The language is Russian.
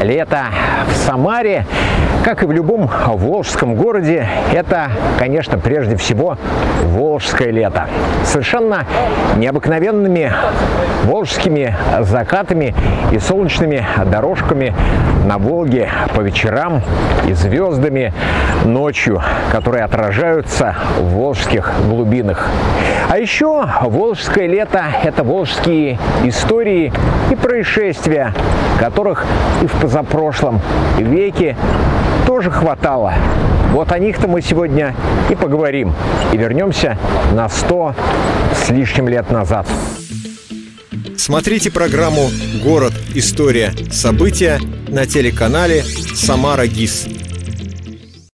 Лето в Самаре, как и в любом волжском городе, это, конечно, прежде всего волжское лето. Совершенно необыкновенными волжскими закатами и солнечными дорожками на Волге по вечерам и звездами ночью, которые отражаются в волжских глубинах. А еще волжское лето – это волжские истории и происшествия, которых и в позапрошлом веке тоже хватало. Вот о них-то мы сегодня и поговорим. И вернемся на сто с лишним лет назад. Смотрите программу «Город. История. События» на телеканале «Самара ГИС».